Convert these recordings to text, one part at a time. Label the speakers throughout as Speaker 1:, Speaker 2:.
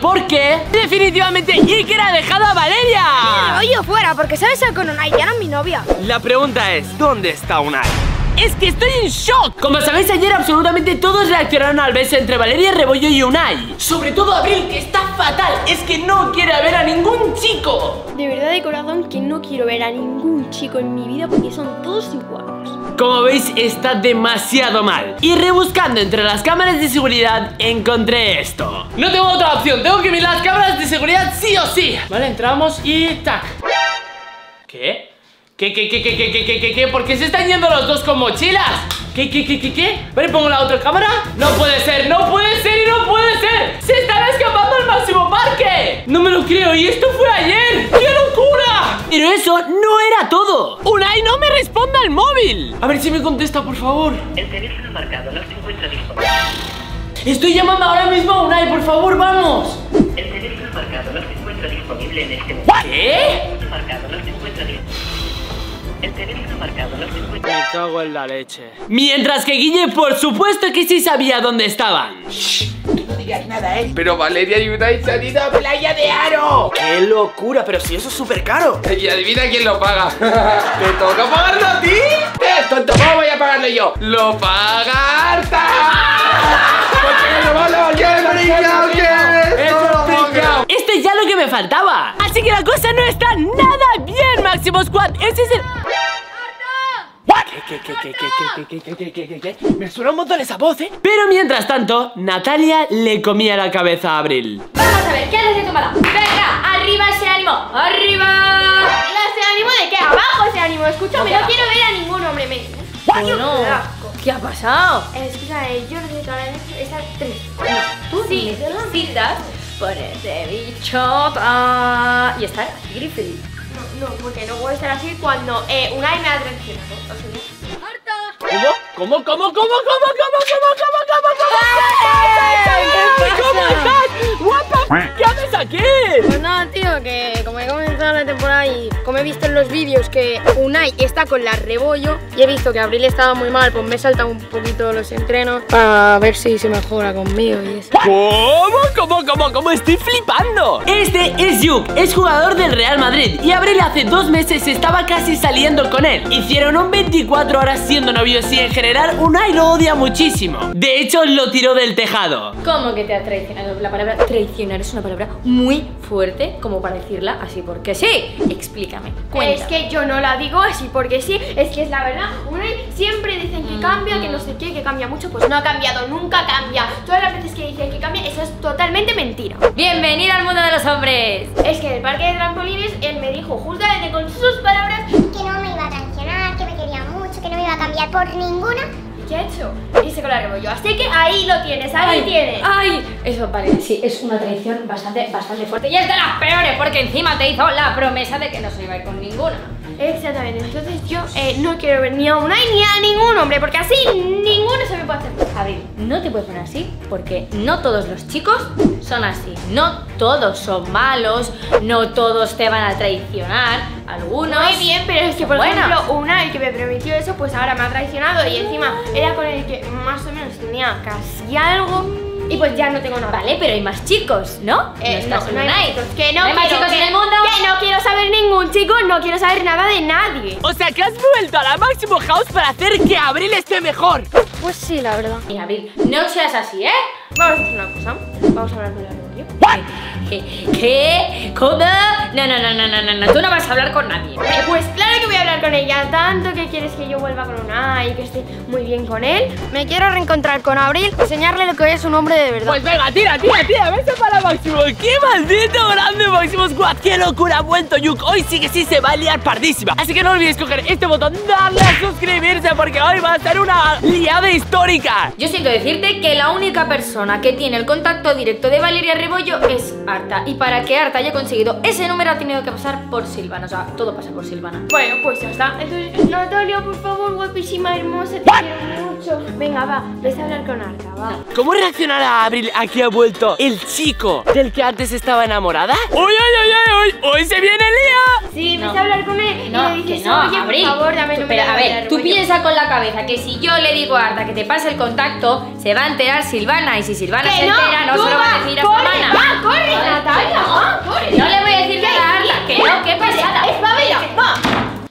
Speaker 1: porque definitivamente Iker ha dejado a Valeria.
Speaker 2: Oye, fuera, porque sabes algo con Unai, ya no es mi novia.
Speaker 1: La pregunta es, ¿dónde está Unai? Es que estoy en shock Como sabéis ayer absolutamente todos reaccionaron al beso entre Valeria Rebollo y Unai Sobre todo Abril que está fatal Es que no quiere ver a ningún chico
Speaker 2: De verdad de corazón que no quiero ver a ningún chico en mi vida porque son todos iguales
Speaker 1: Como veis está demasiado mal Y rebuscando entre las cámaras de seguridad encontré esto No tengo otra opción, tengo que mirar las cámaras de seguridad sí o sí Vale, entramos y tac ¿Qué? ¿Qué, qué, qué, qué, qué, qué, qué, qué, qué? ¿Por qué se están yendo los dos con mochilas? ¿Qué, qué, qué, qué, qué? Vale, pongo la otra cámara No puede ser, no puede ser y no puede ser ¡Se están escapando al máximo parque! No me lo creo, y esto fue ayer ¡Qué locura! Pero eso no era todo Unai no me responde al móvil A ver si me contesta, por favor
Speaker 3: El teléfono marcado no se encuentra disponible.
Speaker 1: Estoy llamando ahora mismo a Unai, por favor, vamos
Speaker 3: El teléfono marcado no se encuentra disponible en este momento.
Speaker 1: ¿Qué?
Speaker 3: El teléfono marcado no se encuentra disponible. El teléfono marcado no se encuentra
Speaker 1: Me cago en la leche Mientras que Guille, por supuesto que sí sabía dónde estaban
Speaker 4: Pero Valeria y Unai se han ido a Playa de Aro.
Speaker 5: ¡Qué locura! Pero si eso es súper caro.
Speaker 4: Y adivina quién lo paga. ¿Te toca pagarlo a ti? ¡Eh, tonto! ¿Cómo voy a pagarlo yo? ¡Lo paga Arta! Porque. ¡Eso es pringao!
Speaker 1: es ya lo que me faltaba Así que la cosa no está nada bien, Máximo Squad Ese es el...
Speaker 5: Me suena un montón esa voz, ¿eh?
Speaker 1: Pero mientras tanto, Natalia le comía la cabeza a Abril
Speaker 6: Vamos a ver, ¿qué haces de tu mala? Venga, arriba ese ánimo, arriba
Speaker 2: ¿Arriba ese ánimo de qué? Abajo ese ánimo, escúchame, no, no quiero ver a ningún hombre, me...
Speaker 6: No. ¿Qué ha pasado?
Speaker 2: Escúchame, yo necesito hablar de estas tres
Speaker 6: ¿Tú sí, necesitas ponerte bichota y estar grifri.
Speaker 2: No, no, porque no puedo estar así cuando eh, Unai me ha traicionado. O sea, no.
Speaker 1: ¿Cómo? ¿Cómo? ¿Cómo? ¿Cómo? ¿Cómo? ¿Cómo? ¿Cómo? ¿Cómo? ¿Cómo? ¿Cómo estás? Guapa, ¿qué haces aquí?
Speaker 2: Pues nada, tío, que como he comenzado la temporada y como he visto en los vídeos que Unai está con la rebollo y he visto que Abril estaba muy mal, pues me he saltado un poquito los entrenos para ver si se mejora conmigo y eso.
Speaker 1: ¿Cómo? ¿Cómo? ¿Cómo? ¿Cómo? Estoy flipando Este es Yuk, es jugador del Real Madrid Y Abril hace dos meses estaba casi saliendo con él Hicieron un 24 horas siendo novios y en general Unai lo odia muchísimo De hecho lo tiró del tejado
Speaker 6: ¿Cómo que te ha traicionado? La palabra traicionar es una palabra muy fuerte como para decirla así porque sí. Explícame, cuéntame.
Speaker 2: Es que yo no la digo así porque sí, es que es la verdad. Unai siempre dicen que cambia, que no sé qué, que cambia mucho, pues no ha cambiado, nunca cambia. Todas las veces que dicen que cambia, eso es totalmente mentira.
Speaker 6: Bienvenida al mundo de los hombres.
Speaker 2: Es que en el parque de trampolines él me dijo justamente con sus palabras
Speaker 7: que no me iba a traicionar, que me quería mucho, que no me iba a cambiar por ninguna.
Speaker 2: ¿qué ha hecho? Irse con la rebollo. Así que ahí lo tienes, ahí tienes.
Speaker 6: Ay, eso vale, sí, es una traición bastante, bastante fuerte y es de las peores porque encima te hizo la promesa de que no se iba a ir con ninguna.
Speaker 2: Exactamente, entonces yo eh, no quiero ver ni a Unai ni a ningún hombre, porque así ninguno se me puede hacer.
Speaker 6: Javi, no te puedes poner así porque no todos los chicos son así. No todos son malos, no todos te van a traicionar, algunos.
Speaker 2: Muy bien, pero es que por ejemplo, Unai que me prometió eso, pues ahora me ha traicionado y encima era con el que más o menos tenía casi algo y pues ya no tengo nada.
Speaker 6: Vale, pero hay más chicos, ¿no?
Speaker 2: Eh,
Speaker 6: no
Speaker 2: no, hay chicos, que no
Speaker 6: hay más chicos
Speaker 2: que-
Speaker 6: en el mundo.
Speaker 2: Que no quiero saber ningún chico, no quiero saber nada de nadie.
Speaker 1: O sea que has vuelto a la Máximo House para hacer que Abril esté mejor
Speaker 2: Pues sí, la verdad.
Speaker 6: Y Abril, no seas así, ¿eh?
Speaker 2: Vamos a hacer una cosa. Vamos a hablar con la rebollo.
Speaker 6: ¿Qué? ¿Cómo? No, no, no, no, no, no, no, tú no vas a hablar con nadie.
Speaker 2: Pues claro que voy a hablar con ella. Tanto que quieres que yo vuelva con Unai y que esté muy bien con él. Me quiero reencontrar con Abril, enseñarle lo que es un hombre de verdad.
Speaker 1: Pues venga, tira, tira, tira, vete para Máximo ¡Qué maldito grande Máximo Squad! ¡Qué locura ha vuelto Yuk! Hoy sí que sí se va a liar pardísima Así que no olvidéis coger este botón, darle a suscribirse Porque hoy va a ser una liada histórica
Speaker 6: Yo siento decirte que la única persona que tiene el contacto directo de Valeria Rebollo es Arta. Y para que Arta haya conseguido ese número ha tenido que pasar por Silvana. O sea, todo pasa por Silvana.
Speaker 2: Bueno, pues ya está. Entonces, Natalia, por favor, guapísima, hermosa, te quiero mucho. Venga, va, ves a hablar con Arta, va.
Speaker 1: ¿Cómo reaccionará Abril a que ha vuelto el chico del que antes estaba enamorada? ¡Uy, uy, uy, uy! ¡Hoy se viene
Speaker 2: ¡Rebollo! Sí, empecé a hablar con él
Speaker 6: No,
Speaker 2: y le
Speaker 6: que
Speaker 2: dices,
Speaker 6: no,
Speaker 2: oye,
Speaker 6: Abril.
Speaker 2: por favor, dame el número
Speaker 6: pero, a ver, tú
Speaker 2: Rebollo".
Speaker 6: piensa con la cabeza que si yo le digo a Arta que te pase el contacto, se va a enterar Silvana y si Silvana se entera, no
Speaker 2: ¡Tú
Speaker 6: se lo va a decir a
Speaker 2: ¡Corre,
Speaker 6: Silvana.
Speaker 2: va, corre, Natalia, va, corre!
Speaker 6: No le voy a decir nada a Arta, que no, qué pesada.
Speaker 2: ¡Espabila, va!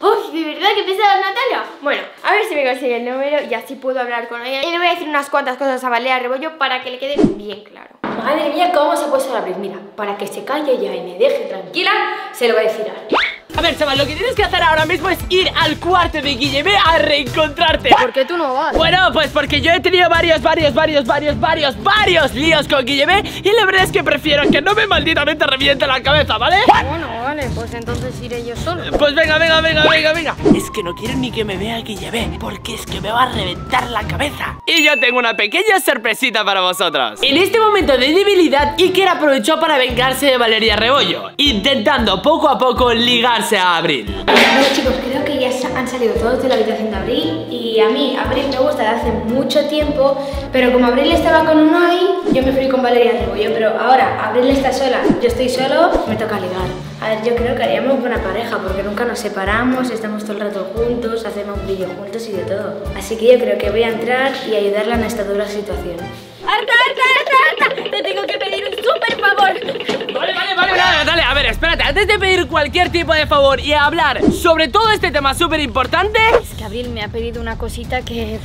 Speaker 2: Uy, ¿de verdad que pesada Natalia? Bueno, a ver si me consigue el número y así puedo hablar con ella. Y le voy a decir unas cuantas cosas a Valeria Rebollo para que le quede bien claro.
Speaker 6: Madre mía, cómo se ha puesto a abrir. Mira, para que se calle ya y me deje tranquila, se lo voy a decir a Arta.
Speaker 1: A ver, chaval, lo que tienes que hacer ahora mismo es ir al cuarto de Guillemé a reencontrarte.
Speaker 2: ¿Por qué tú no vas?
Speaker 1: Bueno, pues porque yo he tenido varios, varios, varios, varios, varios, varios líos con Guillemé y la verdad es que prefiero que no me malditamente reviente la cabeza, ¿vale?
Speaker 2: Bueno, vale, pues entonces iré yo solo.
Speaker 1: Pues venga, venga, venga, venga, venga Es que no quiero ni que me vea Guillemé Porque es que me va a reventar la cabeza Y yo tengo una pequeña sorpresita para vosotros En este momento de debilidad Iker aprovechó para vengarse de Valeria Rebollo Intentando poco a poco ligarse a Abril
Speaker 8: Bueno chicos, creo que ya han salido todos de la habitación de Abril y a mí Abril me gusta de hace mucho tiempo, pero como Abril estaba con Unai, yo me fui con Valeria Rebollo, pero ahora Abril está sola, yo estoy solo, me toca ligar. A ver, yo creo que haríamos buena pareja porque nunca nos separamos, estamos todo el rato juntos, hacemos vídeos juntos y de todo. Así que yo creo que voy a entrar y ayudarla en esta dura situación.
Speaker 6: Arta, Arta, Arta, te tengo que pedir un súper favor.
Speaker 1: Vale, vale, vale, vale, dale, a ver, espérate Antes de pedir cualquier tipo de favor y hablar sobre todo este tema súper importante
Speaker 2: Es que Abril me ha pedido una cosita que...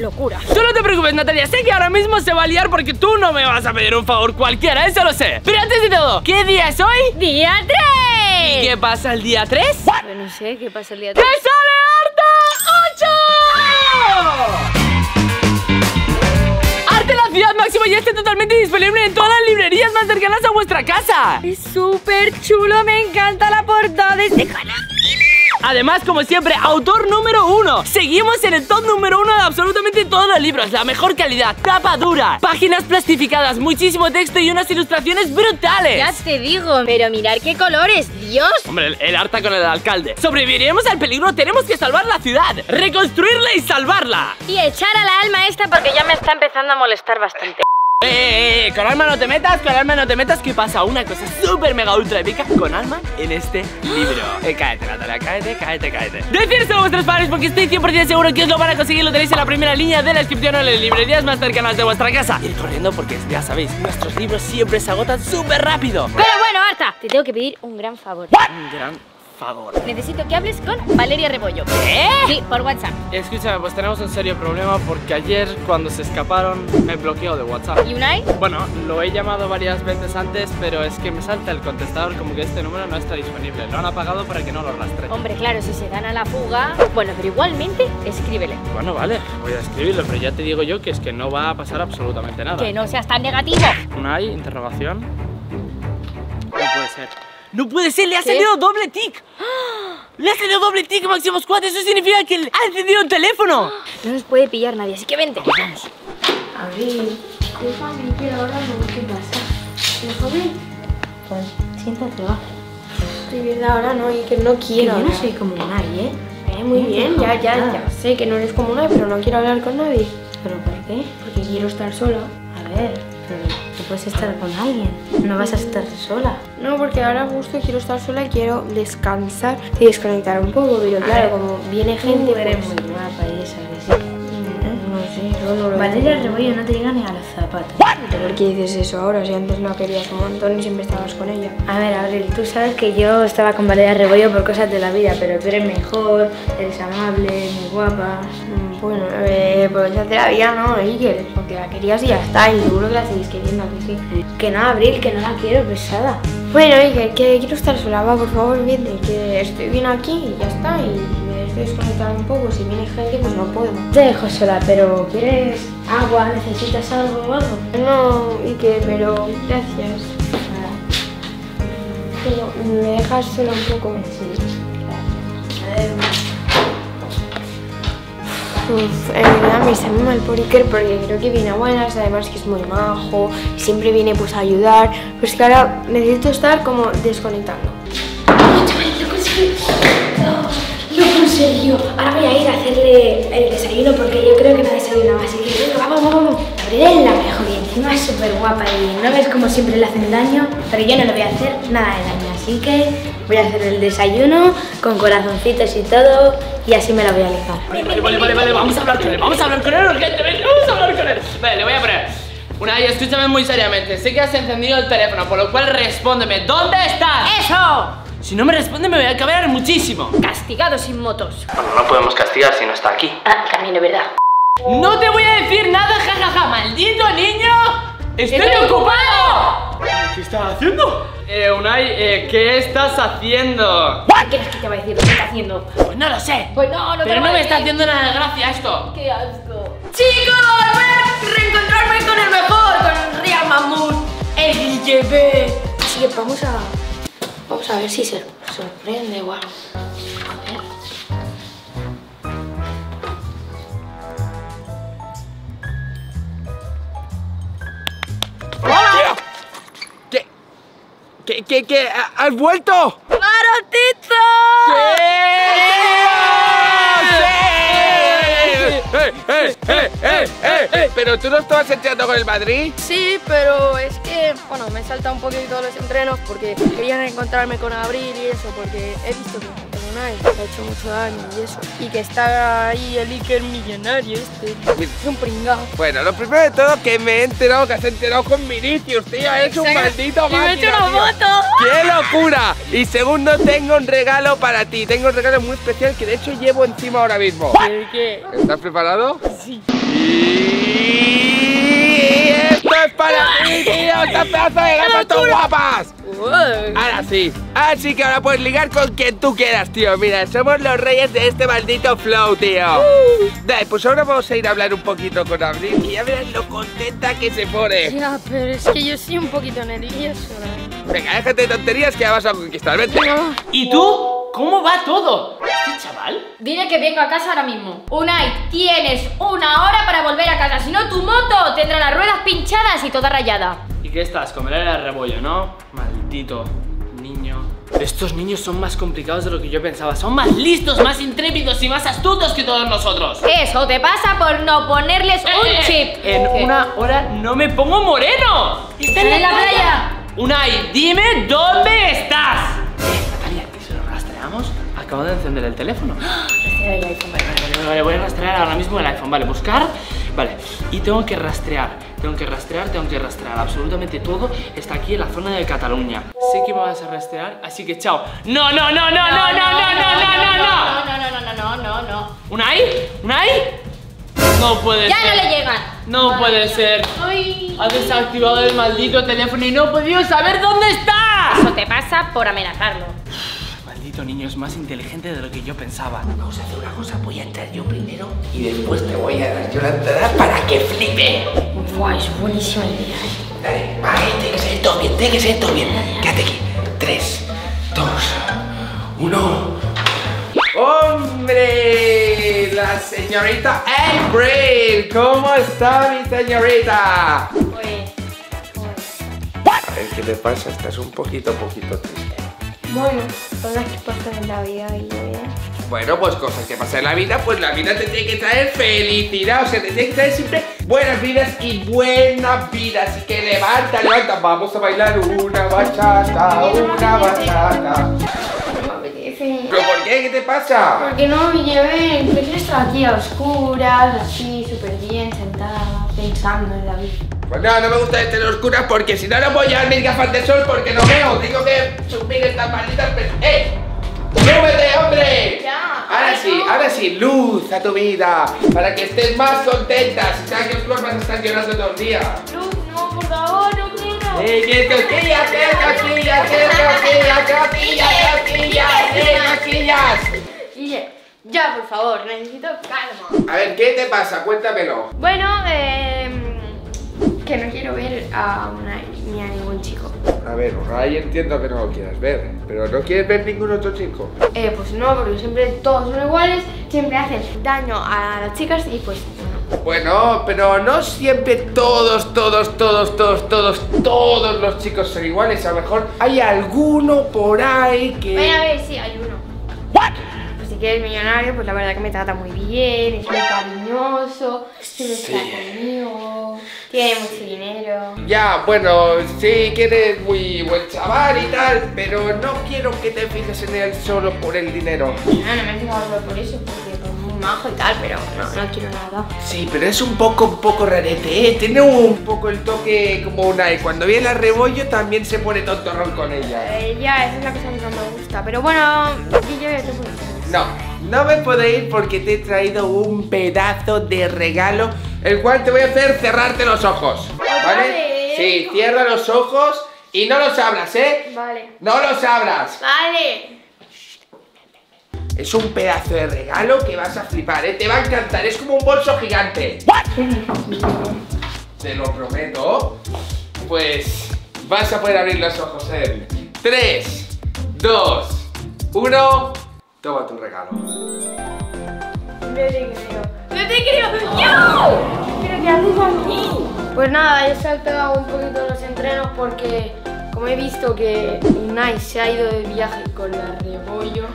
Speaker 2: locura.
Speaker 1: Tú no te preocupes, Natalia, sé que ahora mismo se va a liar porque tú no me vas a pedir un favor cualquiera, eso lo sé Pero antes de todo, ¿qué día es hoy?
Speaker 2: ¡Día 3!
Speaker 1: ¿Y qué pasa el día 3?
Speaker 2: Pues no sé, ¿qué pasa el día
Speaker 1: ¡Que
Speaker 2: 3?
Speaker 1: sale máximo ya está totalmente disponible en todas las librerías más cercanas a vuestra casa
Speaker 2: Es súper chulo, me encanta la portada de.
Speaker 1: Además, como siempre, autor número uno Seguimos en el top número uno de absolutamente todos los libros La mejor calidad, tapa dura Páginas plastificadas, muchísimo texto y unas ilustraciones brutales
Speaker 2: Ya te digo, pero mirar qué colores, Dios.
Speaker 1: Hombre, el, el harta con el alcalde ¿Sobreviviremos al peligro? Tenemos que salvar la ciudad Reconstruirla y salvarla
Speaker 2: Y echar a la alma esta porque ya me está empezando a molestar bastante.
Speaker 1: Eh, eh, eh, con alma no te metas, con alma no te metas Que pasa una cosa súper mega ultra épica Con alma en este libro. Eh, Cáete, Natalia, cáete, cáete, cáete Decírselo a vuestros padres porque estoy 100% seguro que os lo van a conseguir Lo tenéis en la primera línea de la descripción o en las librerías más cercanas de vuestra casa. Ir corriendo porque ya sabéis, nuestros libros siempre se agotan súper rápido.
Speaker 2: Pero bueno, Arta, te tengo que pedir un gran favor.
Speaker 1: Un gran favor
Speaker 2: Necesito que hables con Valeria Rebollo.
Speaker 1: ¿Qué?
Speaker 2: Sí, por WhatsApp.
Speaker 1: Escúchame, pues tenemos un serio problema porque ayer cuando se escaparon me bloqueó de WhatsApp
Speaker 2: ¿Y Unai?
Speaker 1: Bueno, lo he llamado varias veces antes, pero es que me salta el contestador como que este número no está disponible. Lo han apagado para que no lo rastre.
Speaker 2: Hombre, claro, si se dan a la fuga. Bueno, pero igualmente, escríbele.
Speaker 1: Bueno, vale, voy a escribirlo, pero ya te digo yo que es que no va a pasar absolutamente nada.
Speaker 2: Que no seas tan negativo.
Speaker 1: ¿No hay interrogación? No puede ser. ¡No puede ser! ¡Le ha
Speaker 2: ¿Qué?
Speaker 1: salido doble tic! ¡Le ha salido doble tic, Máximo Squad! ¡Eso significa que le ha encendido el teléfono!
Speaker 2: No nos puede pillar nadie, así que vente.
Speaker 1: Vamos.
Speaker 8: Abril, déjame que ahora no qué pasa. Déjame. Pues siéntate, va.
Speaker 2: De verdad, ahora no, y que no
Speaker 8: Que
Speaker 2: quiero.
Speaker 8: yo no soy como nadie, ¿eh?
Speaker 2: Eh, muy bien, ya, ya, ya sé que no eres como nadie, pero no quiero hablar con nadie.
Speaker 8: ¿Pero por qué?
Speaker 2: Porque quiero estar sola.
Speaker 8: A ver, pero puedes estar con alguien. No vas a estar sola.
Speaker 2: No, porque ahora justo quiero estar sola y quiero descansar y desconectar un poco, pero claro, como viene gente,
Speaker 8: eres
Speaker 2: pues...
Speaker 8: muy guapa y eso, que sí.
Speaker 2: Sé, yo no lo
Speaker 8: Valeria Rebollo no te llega ni a los zapatos.
Speaker 2: ¿Por qué dices eso ahora? Si antes no querías un montón y siempre estabas con ella.
Speaker 8: A ver, Abril, tú sabes que yo estaba con Valeria Rebollo por cosas de la vida, pero tú eres mejor, eres amable, muy guapa.
Speaker 2: Bueno, eh, pues ya te la vida, ¿no, Iker? Porque la querías y ya está, y seguro que la seguís queriendo, ¿a que sí.
Speaker 8: Que no, Abril, que no la quiero pesada.
Speaker 2: Bueno, Iker, que quiero estar sola, va, por favor, vete, que estoy bien aquí y ya está, y estoy desconectando un poco, si viene gente, pues no puedo.
Speaker 8: Te dejo sola, pero ¿quieres agua? ¿Necesitas algo o algo?
Speaker 2: No, Iker, pero gracias. Pero me dejas sola un poco. Uf, en verdad me está muy mal por Iker porque creo que viene a buenas, además que es muy majo y siempre viene pues a ayudar. Pero es que ahora necesito estar como desconectando.
Speaker 8: Conseguido. Ahora voy a ir a hacerle el desayuno porque yo creo que no ha desayunado. Así que venga, vamos, vamos, vamos. Abril es la mejor y encima es súper guapa y no ves como siempre le hacen daño. Pero yo no le voy a hacer nada de daño. Así que Voy a hacer el desayuno con corazoncitos y todo y así me la voy a lijar.
Speaker 1: Vale, vale, vale, vale, vamos a hablar con él, vamos a hablar con él urgentemente, vamos a hablar con él. Vale, le voy a poner. Una, y escúchame muy seriamente. Sé que has encendido el teléfono, por lo cual respóndeme. ¿Dónde estás?
Speaker 6: ¡Eso!
Speaker 1: Si no me responde, me voy a cabrear muchísimo.
Speaker 6: Castigado sin motos.
Speaker 1: Bueno, no podemos castigar si no está aquí.
Speaker 6: Ah, también de verdad.
Speaker 1: No te voy a decir nada, jajaja, maldito niño. ¡Estoy ocupado! ¿Qué estás haciendo? Eh, Unai, eh, ¿qué estás haciendo?
Speaker 6: ¿Qué quieres que te va a decir lo que está haciendo?
Speaker 1: Pues no lo sé.
Speaker 6: Pues no, no te
Speaker 1: Pero no me está haciendo nada de gracia esto.
Speaker 6: ¡Qué asco! ¡Chicos! ¡Voy a reencontrarme con el mejor! ¡Con Ria Mamut! ¡El IGB!
Speaker 8: Así que vamos a. Vamos a ver si se sorprende o algo. A ver.
Speaker 4: ¿Qué? ¿Qué? ¿Qué? ¿Qué? ¿Has vuelto?
Speaker 6: ¡Claro, Tito!
Speaker 4: ¡Eh, eh, eh, eh, eh, eh! ¿Pero tú no estabas entrenando con el Madrid?
Speaker 2: Sí, pero es que, bueno, me salta un poquito los entrenos porque querían encontrarme con Abril y eso, porque he visto que me ha hecho mucho daño y eso. Y que está ahí el Iker millonario este. Es un pringao.
Speaker 4: Bueno, lo primero de todo que me he enterado que has enterado con Vinicius, tío. Es un maldito
Speaker 2: Y me he hecho
Speaker 4: máquina,
Speaker 2: una foto.
Speaker 4: ¡Qué locura! Y segundo, tengo un regalo para ti. Tengo un regalo muy especial que de hecho llevo encima ahora mismo.
Speaker 2: ¿El qué?
Speaker 4: ¿Estás preparado?
Speaker 2: Sí.
Speaker 4: Y es para ti, tío. Esta pedazo de gafas tan guapas. Ahora sí. Así que ahora puedes ligar con quien tú quieras, tío. Mira, somos los reyes de este maldito flow, tío. Dale, pues ahora vamos a ir a hablar un poquito con Abril y ya verás lo contenta que se pone.
Speaker 2: Ya, pero es que yo estoy un poquito nervioso.
Speaker 4: Venga, déjate de tonterías que ya vas a conquistar. Vete.
Speaker 1: ¿Y tú? ¿Cómo va todo? ¿Este chaval?
Speaker 6: Dile que vengo a casa ahora mismo. Unai, tienes una hora para volver a casa. Si no, tu moto tendrá las ruedas pinchadas y toda rayada.
Speaker 1: ¿Y qué estás? Comer el rebollo, ¿no? Maldito niño. Estos niños son más complicados de lo que yo pensaba. Son más listos, más intrépidos y más astutos que todos nosotros.
Speaker 6: Eso te pasa por no ponerles un
Speaker 1: Eh,
Speaker 6: chip.
Speaker 1: En
Speaker 6: ¿Qué?
Speaker 1: una hora no me pongo moreno.
Speaker 6: ¿Están en la playa?
Speaker 1: Unai, dime dónde estás. Eh, Natalia, ¿y si lo rastreamos? Acabo de encender el teléfono. Vale, vale, vale, vale, voy a rastrear ahora mismo el iPhone. Vale, buscar. Vale, y tengo que rastrear. Tengo que rastrear, tengo que rastrear. Absolutamente todo está aquí en la zona de Cataluña. Sé que me vas a rastrear, así que chao. No, no, no, no, no, no, no, no, no, no, no.
Speaker 6: no, no, no, no, no, no, no.
Speaker 1: ¿Unai? ¿Unai? No puede
Speaker 6: Ya
Speaker 1: ser.
Speaker 6: no le llegan.
Speaker 1: No puede ser.
Speaker 6: Ay.
Speaker 1: Ha desactivado el maldito teléfono y no he podido saber dónde está.
Speaker 6: Eso te pasa por amenazarlo.
Speaker 1: Maldito niño es más inteligente de lo que yo pensaba. Vamos a hacer una cosa, voy a entrar yo primero y después te voy a dar yo la entrada para que flipe.
Speaker 8: Buah, es buenísima idea. ¿eh?
Speaker 4: Dale, vale, tiene que ser todo bien, tiene que ser todo bien. Quédate aquí. Tres, dos, uno. ¡Hombre! La señorita April. ¿Cómo está mi señorita? A ver, ¿qué te pasa? Estás un poquito, poquito triste.
Speaker 8: Bueno, cosas que pasan en la vida y yo
Speaker 4: Bueno, pues cosas que pasan en la vida, pues la vida te tiene que traer felicidad, o sea, te tiene que traer siempre buenas vidas y buena vida. Así que levanta, levanta, vamos a bailar una bachata, una bachata.
Speaker 8: No me apetece.
Speaker 4: ¿Pero por qué? ¿Qué te pasa?
Speaker 8: Porque no me lleven, prefiero estar aquí a oscuras, así, súper bien, sentada, pensando en la vida.
Speaker 4: Pues no, no me gusta estar en oscuras porque si no, no voy a mis gafas de sol porque no veo. Tengo que subir estas malditas... ¡Eh! ¡Súbete, hombre!
Speaker 8: Ya,
Speaker 4: Ahora
Speaker 8: ay,
Speaker 4: sí,
Speaker 8: no.
Speaker 4: ahora sí, luz a tu vida para que estés más contenta. Si sabes que oscuras vas a estar llorando todo el día.
Speaker 8: Luz, no, por favor, no quiero.
Speaker 4: ¡Eh, qué cosquillas, qué cosquillas, qué cosquillas, cosquillas, cosquillas,
Speaker 8: ya, por favor, necesito calma.
Speaker 4: A ver, ¿qué te pasa? Cuéntamelo.
Speaker 8: Bueno, eh, que no quiero ver a una, ni a ningún chico.
Speaker 4: A ver, ahí entiendo que no lo quieras ver, pero ¿no quieres ver ningún otro chico?
Speaker 8: Eh, pues no, porque siempre todos son iguales, siempre hacen daño a las chicas y pues no.
Speaker 4: Bueno, pero no siempre todos, todos, todos, todos, todos, todos los chicos son iguales. A lo mejor hay alguno por ahí que...
Speaker 8: Ven a ver, sí, hay uno. Si quieres millonario, pues la verdad que me trata muy bien, es muy cariñoso, siempre está conmigo, tiene mucho dinero.
Speaker 4: Ya, bueno, sí que eres muy buen chaval y tal, pero no quiero que te fijes en él solo por el dinero.
Speaker 8: No, no me he fijado solo por eso, porque majo y tal, pero no, no quiero nada.
Speaker 4: Sí, pero es un poco, un poco rarete, ¿eh? Tiene un poco el toque como una y cuando viene a rebollo también se pone tontorrón con ella.
Speaker 8: Eh, ya, esa es la cosa que no me gusta. Pero bueno, y yo ya te puedo
Speaker 4: No, no me puedo ir porque te he traído un pedazo de regalo, el cual te voy a hacer cerrarte los ojos, ¿vale? Sí, cierra los ojos y no los abras, ¿eh?
Speaker 8: Vale.
Speaker 4: No los abras.
Speaker 8: Vale.
Speaker 4: Es un pedazo de regalo que vas a flipar, ¿eh? Te va a encantar, es como un bolso gigante. Te lo prometo. Pues vas a poder abrir los ojos en 3, 2, 1. Toma tu regalo.
Speaker 8: No te creo. ¡No te creo! ¡Yo! ¿Pero qué haces aquí?
Speaker 2: Pues nada, he saltado un poquito los entrenos porque como he visto que Unai se ha ido de viaje con la rebollo,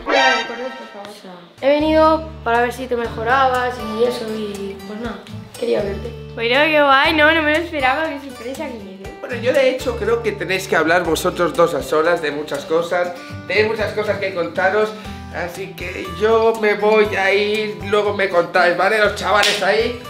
Speaker 2: he venido para ver si te mejorabas y eso y pues nada, quería verte.
Speaker 8: Bueno, qué guay, no, no me lo esperaba, qué sorpresa que me.
Speaker 4: Bueno, yo de hecho creo que tenéis que hablar vosotros dos a solas de muchas cosas. Tenéis muchas cosas que contaros. Así que yo me voy a ir, luego me contáis, ¿vale? Los chavales ahí.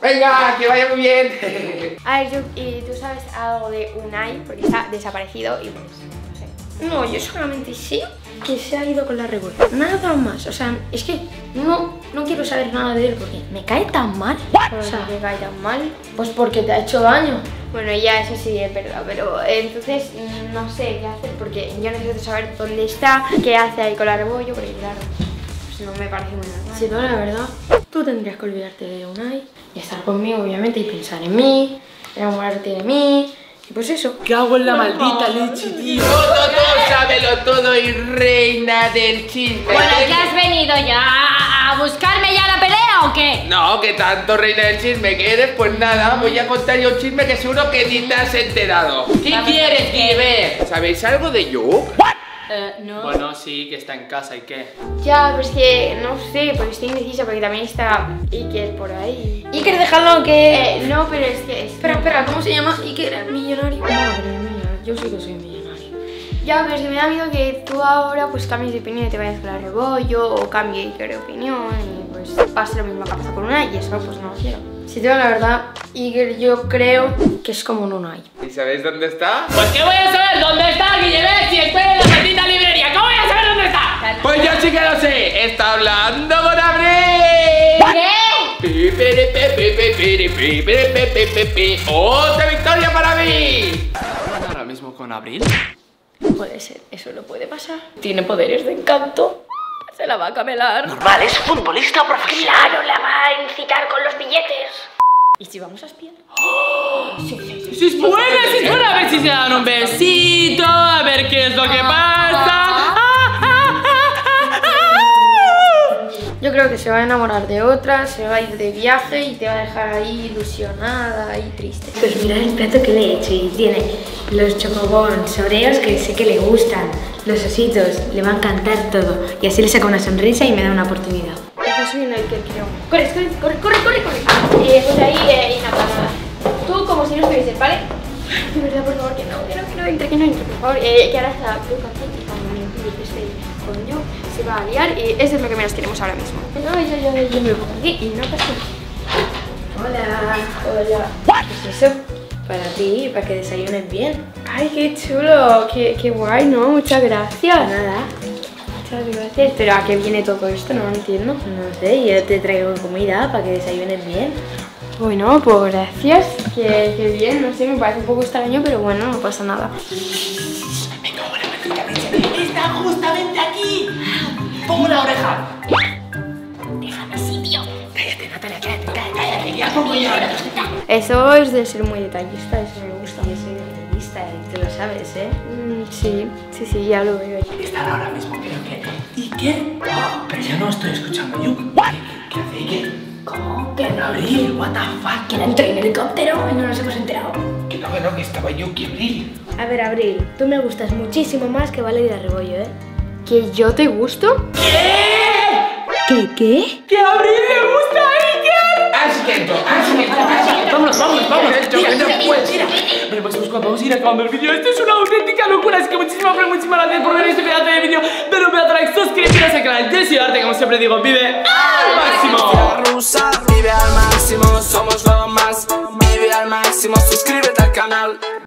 Speaker 4: Venga, que vaya muy bien.
Speaker 8: A ver, yo, ¿y tú sabes algo de Unai? Porque está desaparecido y pues, no sé.
Speaker 2: No, yo solamente sé que se ha ido con la rebollo. Nada más, o sea, es que no, no quiero saber nada de él porque me cae tan mal.
Speaker 8: ¿Por
Speaker 2: O sea,
Speaker 8: qué te cae tan mal?
Speaker 2: pues porque te ha hecho daño.
Speaker 8: Bueno, ya eso sí es verdad, pero eh, entonces no sé qué hacer porque yo necesito saber dónde está, qué hace ahí con la rebollo, porque claro, no me parece muy normal.
Speaker 2: Si no, la verdad, tú tendrías que olvidarte de Unai y estar conmigo, obviamente, y pensar en mí, enamorarte de mí, y pues eso.
Speaker 5: ¿Qué hago en la maldita leche, tío?
Speaker 4: todo, todo, sábelo todo y reina del chisme.
Speaker 6: Bueno, ¿qué has venido ya? ¿A buscarme ya la pelea o qué?
Speaker 4: No, que tanto reina del chisme que eres, pues nada, voy a contar yo un chisme que seguro que ni te has enterado. ¿Qué quieres, Giver? ¿Sabéis algo de Yu?
Speaker 6: Eh, no.
Speaker 1: Bueno, sí, que está en casa y qué.
Speaker 8: Ya, pero es que no sé, porque estoy indecisa, porque también está Iker por ahí.
Speaker 2: Iker, déjalo que...
Speaker 8: Eh, no, pero es que...
Speaker 2: Espera, espera, ¿cómo se llama? Iker, el millonario. Madre mía, yo sí que soy millonario.
Speaker 8: Ya, pero es que me da miedo que tú ahora pues cambies de opinión y te vayas con la rebollo o cambie Iker de opinión y pues pase lo mismo que con una y eso pues no lo quiero.
Speaker 2: Si te digo la verdad, Iker yo creo que es como un Unai.
Speaker 4: ¿Y sabéis dónde está?
Speaker 1: Pues que voy a saber dónde está Guillemet si estoy en la maldita librería. ¿Cómo voy a saber dónde está?
Speaker 4: Pues yo sí que lo sé, está hablando con Abril.
Speaker 6: ¿Qué?
Speaker 4: ¡Otra victoria para mí!
Speaker 1: Ahora mismo con Abril.
Speaker 2: Puede ser, eso no puede pasar. Tiene poderes de encanto. Se la va a camelar.
Speaker 5: Normal, es futbolista profesional.
Speaker 8: Claro, la va a incitar con los billetes.
Speaker 2: ¿Y si vamos a espiar?
Speaker 1: Si es buena, si es buena. A ver si se dan un besito, a ver qué es lo que pasa.
Speaker 2: Yo creo que se va a enamorar de otra, se va a ir de viaje y te va a dejar ahí ilusionada y triste.
Speaker 8: Pues mirad el plato que le he hecho y tiene los chocobons, oreos que sé que le gustan, los ositos, le va a encantar todo. Y así le saca una sonrisa y me da una oportunidad.
Speaker 2: Está subiendo el que creo.
Speaker 8: Corre, corre, corre, corre, corre, corre. Y pues ahí, eh, y nada, nada. Tú como si no estuvieses, ¿vale? De verdad, por favor, que no, que no, que no entre, que no entre, por favor. Eh, que ahora está Lucas y cuando me impide que esté con yo, se va a liar y eso es lo que menos queremos ahora mismo. No, yo, yo, yo me pongo aquí y no pasa nada. Hola. Hola. ¿Qué es eso? Para ti, para que desayunes bien. Ay, qué chulo, qué, qué guay, ¿no? Muchas gracias. Nada. Muchas gracias. Pero ¿a qué viene todo esto? No lo entiendo. No sé, yo te traigo comida para que desayunes bien. Bueno, pues gracias. Qué, qué bien, no sé, me parece un poco extraño, pero bueno, no pasa nada.
Speaker 5: Está justamente aquí. Pongo una oreja. Cállate, Natalia, cállate, cállate, cállate. Ya pongo yo ahora.
Speaker 8: Eso es de ser muy detallista, eso me gusta.
Speaker 2: Yo soy detallista y tú lo sabes, ¿eh?
Speaker 8: Mm, sí, sí, sí, ya lo veo.
Speaker 5: Estará ahora mismo, creo que. ¿Y qué? Oh, pero ya no estoy escuchando. Yo, ¿qué, qué hace Iker?
Speaker 8: ¿Cómo?
Speaker 5: Que no abrir, what the fuck.
Speaker 8: ¿Que no entró en helicóptero y no nos hemos enterado?
Speaker 4: Que no, que no, que estaba Yuki Abril.
Speaker 8: A ver, Abril, tú me gustas muchísimo más que Valeria Rebollo, ¿eh? ¿Que yo te gusto? ¿Qué? ¿Qué qué?
Speaker 5: ¡Que Abril le gusta!
Speaker 4: Entro.
Speaker 1: Vámonos, vámonos, vámonos.
Speaker 4: Entro,
Speaker 1: Mira,
Speaker 4: que no
Speaker 1: mira,
Speaker 4: puedes.
Speaker 1: mira. Vale, pues pues, vamos a ir acabando el vídeo. Esto es una auténtica locura. Así que muchísimas, pero muchísimas gracias por ver este pedazo de vídeo. Pero un pedazo de like, suscribiros al canal. Yo soy Arte, como siempre digo, vive al máximo.
Speaker 9: rusa, vive al máximo, somos los más, vive al máximo, suscríbete al canal.